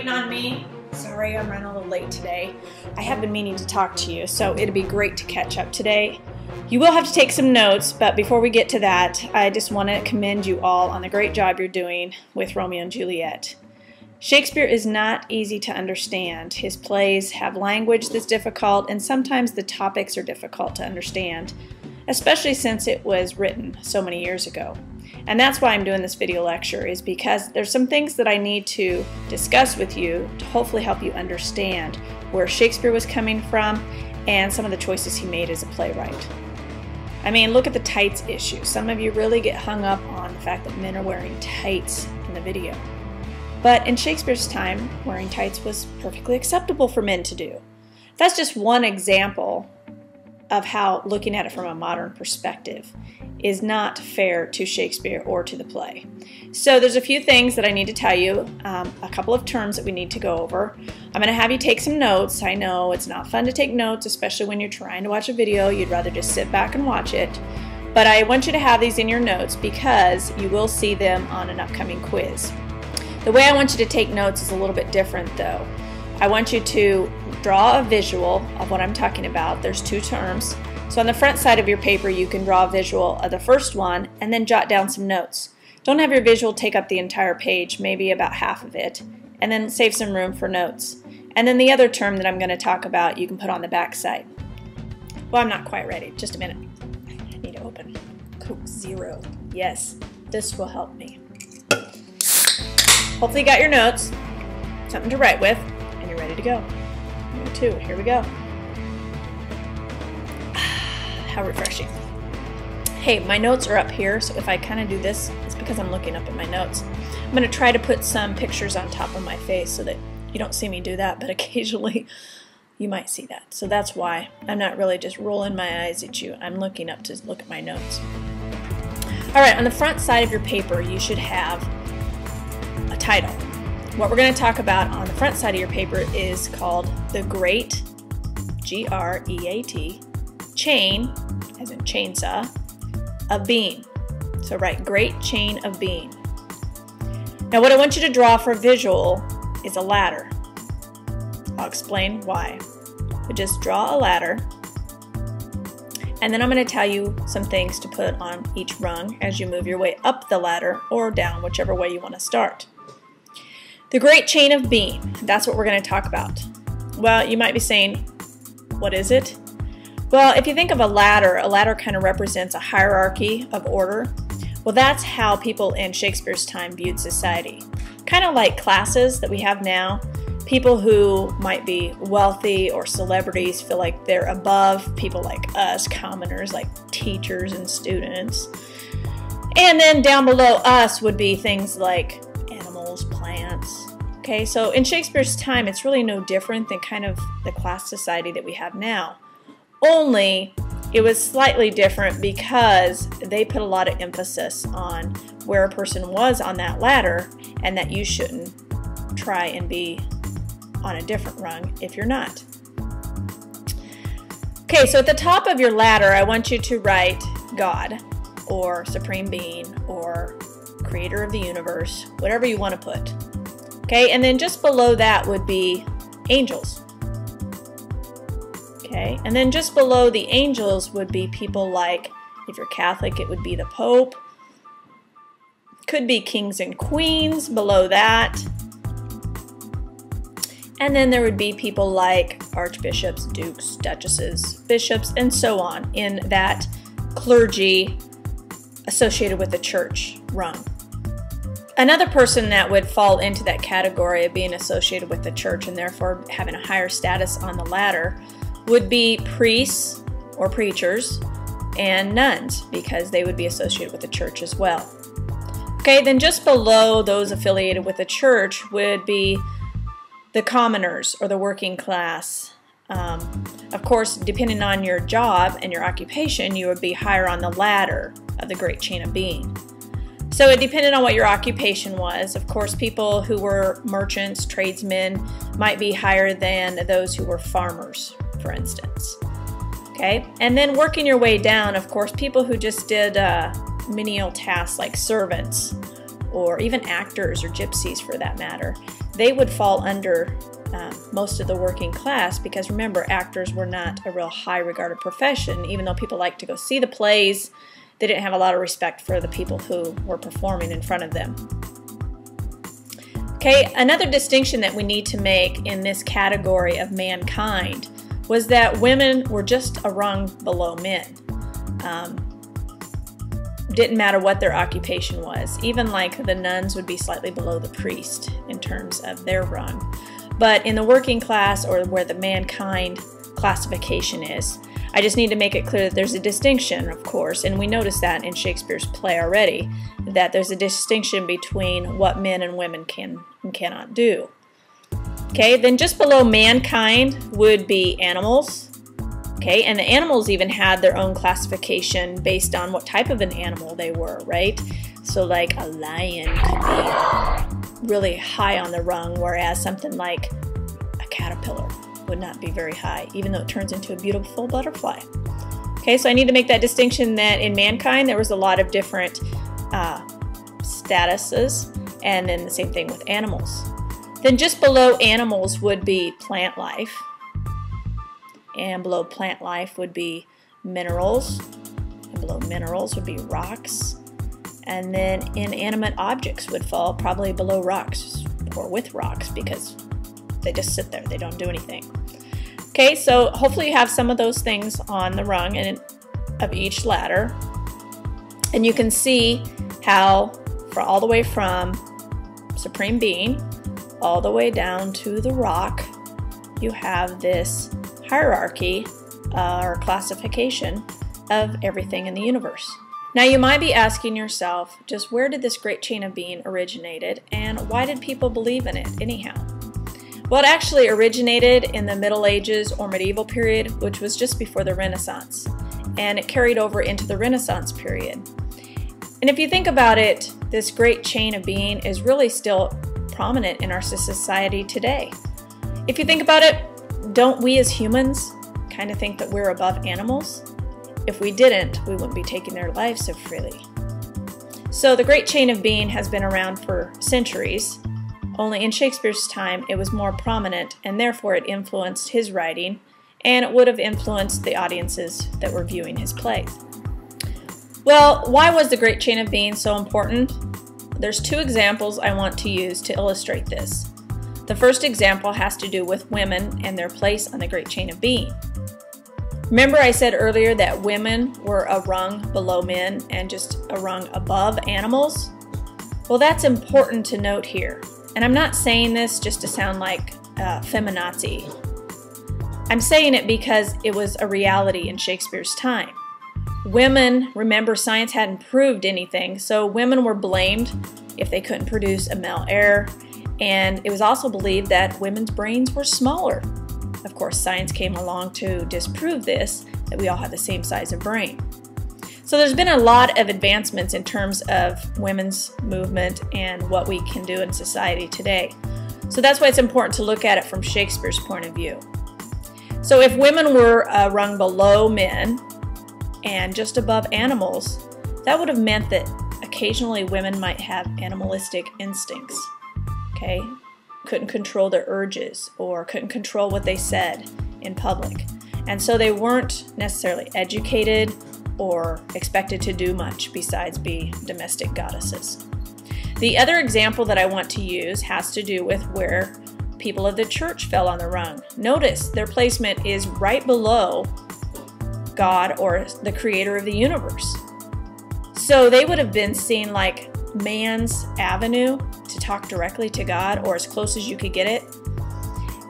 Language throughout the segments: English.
waiting on me? Sorry, I'm running a little late today. I have been meaning to talk to you, so it'd be great to catch up today. You will have to take some notes, but before we get to that, I just want to commend you all on the great job you're doing with Romeo and Juliet. Shakespeare is not easy to understand. His plays have language that's difficult, and sometimes the topics are difficult to understand, especially since it was written so many years ago. And that's why I'm doing this video lecture is because there's some things that I need to discuss with you to hopefully help you understand where Shakespeare was coming from and some of the choices he made as a playwright. I mean, look at the tights issue. Some of you really get hung up on the fact that men are wearing tights in the video. But in Shakespeare's time, wearing tights was perfectly acceptable for men to do. That's just one example of how looking at it from a modern perspective is not fair to Shakespeare or to the play. So there's a few things that I need to tell you, um, a couple of terms that we need to go over. I'm going to have you take some notes. I know it's not fun to take notes, especially when you're trying to watch a video. You'd rather just sit back and watch it. But I want you to have these in your notes because you will see them on an upcoming quiz. The way I want you to take notes is a little bit different though. I want you to draw a visual of what I'm talking about. There's two terms. So on the front side of your paper, you can draw a visual of the first one and then jot down some notes. Don't have your visual take up the entire page, maybe about half of it, and then save some room for notes. And then the other term that I'm going to talk about, you can put on the back side. Well, I'm not quite ready. Just a minute. I need to open Coke Zero. Yes, this will help me. Hopefully you got your notes, something to write with, you're ready to go two. Here we go. How refreshing. Hey, my notes are up here, so if I kind of do this, it's because I'm looking up at my notes. I'm going to try to put some pictures on top of my face so that you don't see me do that, but occasionally you might see that. So that's why I'm not really just rolling my eyes at you. I'm looking up to look at my notes. All right, on the front side of your paper, you should have a title. What we're going to talk about on the front side of your paper is called the Great, G R E A T, chain, as in chainsaw, of being. So write Great Chain of Being. Now, what I want you to draw for visual is a ladder. I'll explain why. But just draw a ladder, and then I'm going to tell you some things to put on each rung as you move your way up the ladder or down, whichever way you want to start. The Great Chain of Being, that's what we're going to talk about. Well, you might be saying, what is it? Well, if you think of a ladder, a ladder kind of represents a hierarchy of order. Well, that's how people in Shakespeare's time viewed society. Kind of like classes that we have now. People who might be wealthy or celebrities feel like they're above people like us, commoners, like teachers and students. And then down below us would be things like animals, plants. Okay, so in Shakespeare's time, it's really no different than kind of the class society that we have now. Only it was slightly different because they put a lot of emphasis on where a person was on that ladder and that you shouldn't try and be on a different rung if you're not. Okay, so at the top of your ladder, I want you to write God or Supreme Being or creator of the universe, whatever you want to put. Okay, and then just below that would be angels. Okay, and then just below the angels would be people like, if you're Catholic, it would be the Pope. Could be kings and queens below that. And then there would be people like archbishops, dukes, duchesses, bishops, and so on in that clergy associated with the church rung. Another person that would fall into that category of being associated with the church and therefore having a higher status on the ladder would be priests or preachers and nuns because they would be associated with the church as well. Okay, then just below those affiliated with the church would be the commoners or the working class. Um, of course, depending on your job and your occupation, you would be higher on the ladder of the great chain of being. So it depended on what your occupation was. Of course, people who were merchants, tradesmen, might be higher than those who were farmers, for instance. Okay, and then working your way down, of course, people who just did uh, menial tasks like servants or even actors or gypsies for that matter, they would fall under um, most of the working class because remember, actors were not a real high regarded profession, even though people liked to go see the plays. They didn't have a lot of respect for the people who were performing in front of them. Okay, another distinction that we need to make in this category of mankind was that women were just a rung below men. Um, didn't matter what their occupation was. Even like the nuns would be slightly below the priest in terms of their rung. But in the working class or where the mankind classification is, I just need to make it clear that there's a distinction, of course, and we notice that in Shakespeare's play already, that there's a distinction between what men and women can and cannot do. Okay, then just below mankind would be animals. Okay, and the animals even had their own classification based on what type of an animal they were, right? So, like a lion could be really high on the rung, whereas something like a caterpillar would not be very high, even though it turns into a beautiful butterfly. Okay, so I need to make that distinction that in mankind there was a lot of different uh, statuses, and then the same thing with animals. Then just below animals would be plant life, and below plant life would be minerals, and below minerals would be rocks, and then inanimate objects would fall probably below rocks or with rocks because they just sit there, they don't do anything. Okay, so hopefully you have some of those things on the rung and of each ladder. And you can see how for all the way from Supreme Being all the way down to the rock, you have this hierarchy uh, or classification of everything in the universe. Now you might be asking yourself, just where did this great chain of being originated and why did people believe in it anyhow? Well, it actually originated in the Middle Ages or medieval period, which was just before the Renaissance, and it carried over into the Renaissance period. And if you think about it, this great chain of being is really still prominent in our society today. If you think about it, don't we as humans kind of think that we're above animals? If we didn't, we wouldn't be taking their lives so freely. So the great chain of being has been around for centuries, only in Shakespeare's time it was more prominent and therefore it influenced his writing and it would have influenced the audiences that were viewing his plays. Well, why was the Great Chain of Being so important? There's two examples I want to use to illustrate this. The first example has to do with women and their place on the Great Chain of Being. Remember I said earlier that women were a rung below men and just a rung above animals? Well, that's important to note here. And I'm not saying this just to sound like uh, feminazi. I'm saying it because it was a reality in Shakespeare's time. Women, remember, science hadn't proved anything, so women were blamed if they couldn't produce a male heir, and it was also believed that women's brains were smaller. Of course, science came along to disprove this, that we all have the same size of brain. So there's been a lot of advancements in terms of women's movement and what we can do in society today. So that's why it's important to look at it from Shakespeare's point of view. So if women were uh, rung below men and just above animals, that would have meant that occasionally women might have animalistic instincts. Okay? Couldn't control their urges or couldn't control what they said in public. And so they weren't necessarily educated or expected to do much besides be domestic goddesses. The other example that I want to use has to do with where people of the church fell on the rung. Notice their placement is right below God or the creator of the universe. So they would have been seen like man's avenue to talk directly to God or as close as you could get it.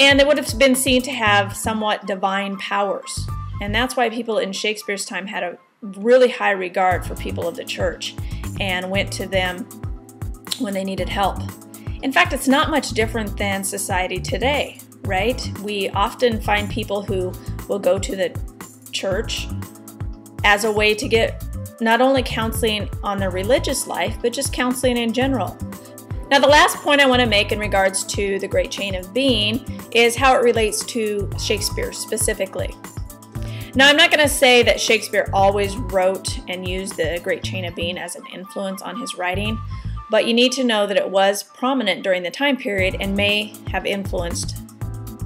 And they would have been seen to have somewhat divine powers. And that's why people in Shakespeare's time had a really high regard for people of the church and went to them when they needed help. In fact, it's not much different than society today, right? We often find people who will go to the church as a way to get not only counseling on their religious life, but just counseling in general. Now, the last point I want to make in regards to the Great Chain of Being is how it relates to Shakespeare specifically. Now, I'm not going to say that Shakespeare always wrote and used the Great Chain of Being as an influence on his writing, but you need to know that it was prominent during the time period and may have influenced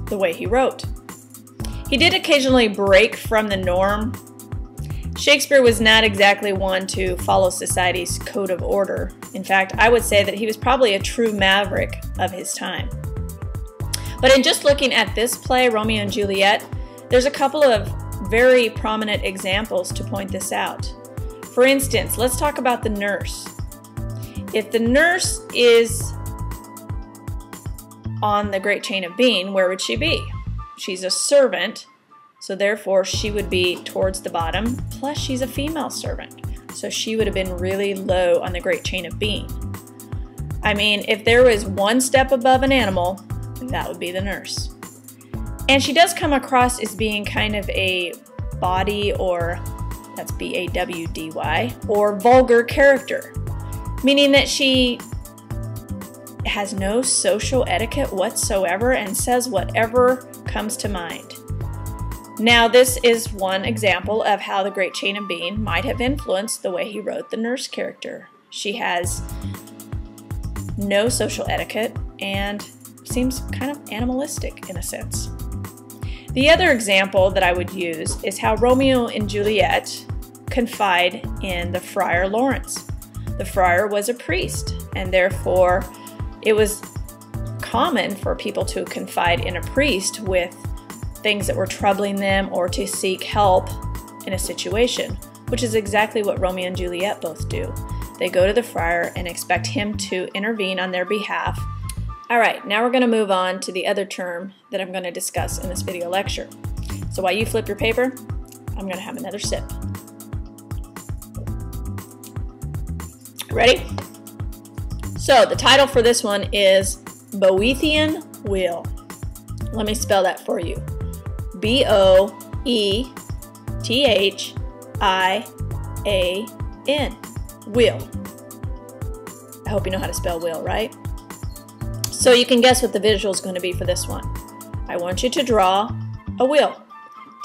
the way he wrote. He did occasionally break from the norm. Shakespeare was not exactly one to follow society's code of order. In fact, I would say that he was probably a true maverick of his time. But in just looking at this play, Romeo and Juliet, there's a couple of very prominent examples to point this out. For instance, let's talk about the nurse. If the nurse is on the Great Chain of Being, where would she be? She's a servant, so therefore she would be towards the bottom, plus she's a female servant. So she would have been really low on the Great Chain of Being. I mean, if there was one step above an animal, that would be the nurse. And she does come across as being kind of a bawdy or that's B A W D Y or vulgar character, meaning that she has no social etiquette whatsoever and says whatever comes to mind. Now, this is one example of how the Great Chain of Being might have influenced the way he wrote the nurse character. She has no social etiquette and seems kind of animalistic in a sense. The other example that I would use is how Romeo and Juliet confide in the friar Lawrence. The friar was a priest, and therefore it was common for people to confide in a priest with things that were troubling them or to seek help in a situation, which is exactly what Romeo and Juliet both do. They go to the friar and expect him to intervene on their behalf all right, now we're going to move on to the other term that I'm going to discuss in this video lecture. So while you flip your paper, I'm going to have another sip. Ready? So the title for this one is Boethian Wheel. Let me spell that for you. B O E T H I A N. Wheel. I hope you know how to spell wheel, right? So you can guess what the visual is going to be for this one. I want you to draw a wheel.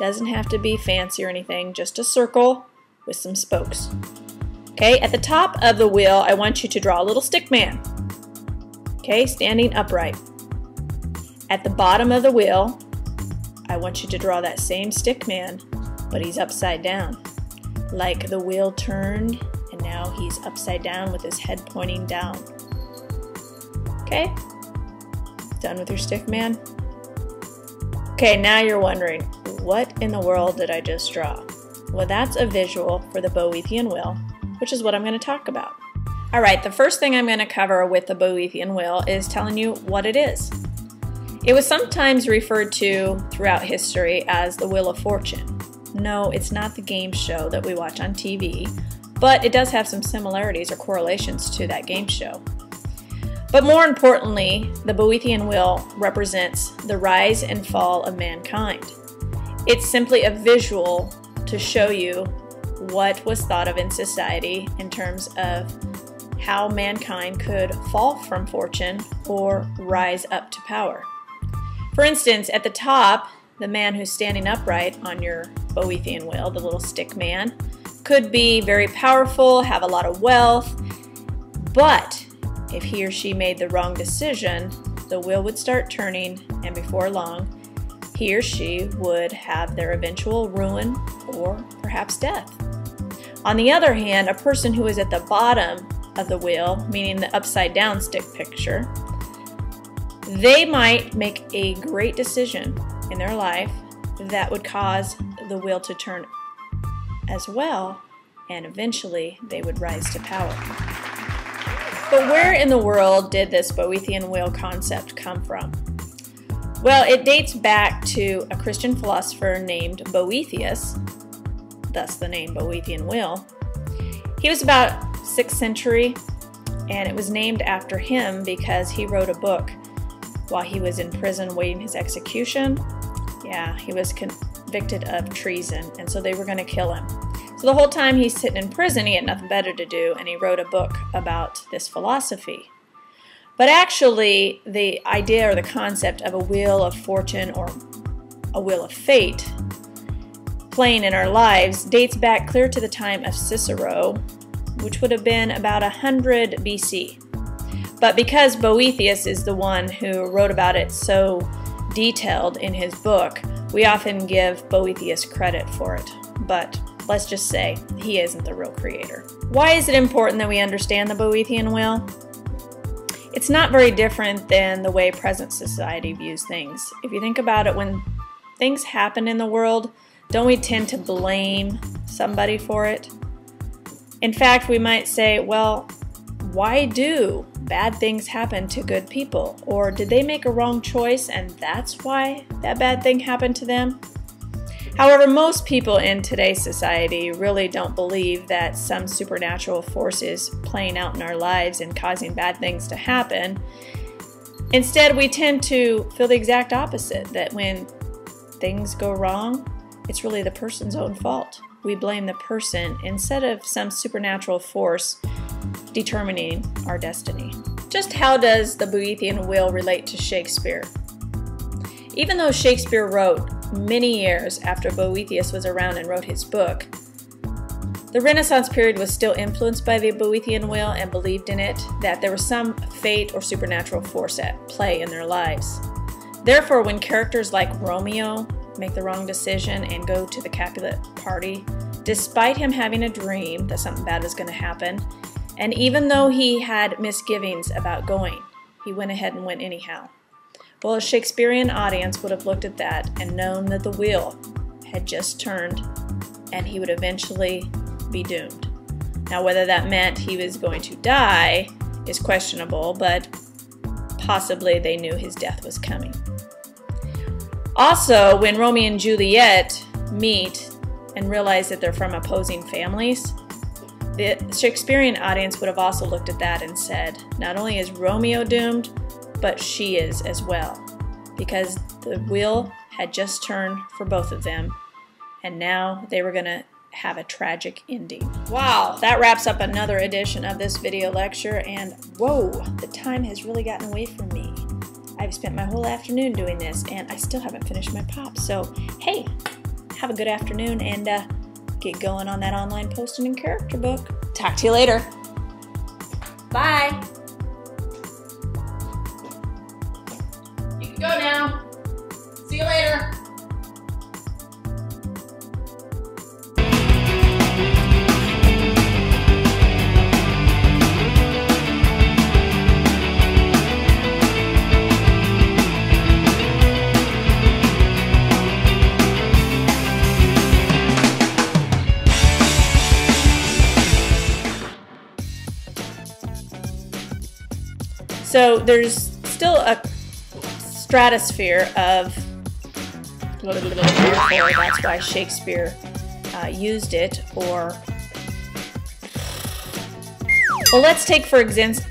Doesn't have to be fancy or anything, just a circle with some spokes. Okay, at the top of the wheel, I want you to draw a little stick man. Okay, standing upright. At the bottom of the wheel, I want you to draw that same stick man, but he's upside down. Like the wheel turned and now he's upside down with his head pointing down. Okay? Done with your stick man? Okay, now you're wondering, what in the world did I just draw? Well, that's a visual for the Boethian wheel, which is what I'm going to talk about. All right, the first thing I'm going to cover with the Boethian wheel is telling you what it is. It was sometimes referred to throughout history as the Wheel of Fortune. No, it's not the game show that we watch on TV, but it does have some similarities or correlations to that game show. But more importantly, the Boethian wheel represents the rise and fall of mankind. It's simply a visual to show you what was thought of in society in terms of how mankind could fall from fortune or rise up to power. For instance, at the top, the man who's standing upright on your Boethian wheel, the little stick man, could be very powerful, have a lot of wealth, but if he or she made the wrong decision, the wheel would start turning, and before long, he or she would have their eventual ruin or perhaps death. On the other hand, a person who is at the bottom of the wheel, meaning the upside down stick picture, they might make a great decision in their life that would cause the wheel to turn as well, and eventually they would rise to power. But where in the world did this Boethian wheel concept come from? Well, it dates back to a Christian philosopher named Boethius, thus the name Boethian wheel. He was about 6th century, and it was named after him because he wrote a book while he was in prison waiting his execution. Yeah, he was convicted of treason, and so they were going to kill him. So the whole time he's sitting in prison, he had nothing better to do, and he wrote a book about this philosophy. But actually, the idea or the concept of a wheel of fortune or a wheel of fate playing in our lives dates back clear to the time of Cicero which would have been about 100 BC. But because Boethius is the one who wrote about it so detailed in his book, we often give Boethius credit for it. But let's just say he isn't the real creator. Why is it important that we understand the Boethian wheel? It's not very different than the way present society views things. If you think about it, when things happen in the world, don't we tend to blame somebody for it? In fact, we might say, well, why do bad things happen to good people? Or did they make a wrong choice and that's why that bad thing happened to them? However, most people in today's society really don't believe that some supernatural force is playing out in our lives and causing bad things to happen. Instead, we tend to feel the exact opposite that when things go wrong, it's really the person's own fault. We blame the person instead of some supernatural force determining our destiny. Just how does the Boethian wheel relate to Shakespeare? Even though Shakespeare wrote many years after Boethius was around and wrote his book, the Renaissance period was still influenced by the Boethian wheel and believed in it that there was some fate or supernatural force at play in their lives. Therefore, when characters like Romeo make the wrong decision and go to the Capulet party, despite him having a dream that something bad was going to happen, and even though he had misgivings about going, he went ahead and went anyhow. Well, a Shakespearean audience would have looked at that and known that the wheel had just turned and he would eventually be doomed. Now, whether that meant he was going to die is questionable, but possibly they knew his death was coming. Also, when Romeo and Juliet meet and realize that they're from opposing families, the Shakespearean audience would have also looked at that and said, not only is Romeo doomed, but she is as well, because the wheel had just turned for both of them, and now they were going to have a tragic ending. Wow, that wraps up another edition of this video lecture, and whoa, the time has really gotten away from me. I've spent my whole afternoon doing this, and I still haven't finished my pop, so hey, have a good afternoon, and uh, get going on that online posting and character book. Talk to you later. Bye. Go now. See you later. So there's still a stratosphere of that's why Shakespeare uh, used it or well let's take for example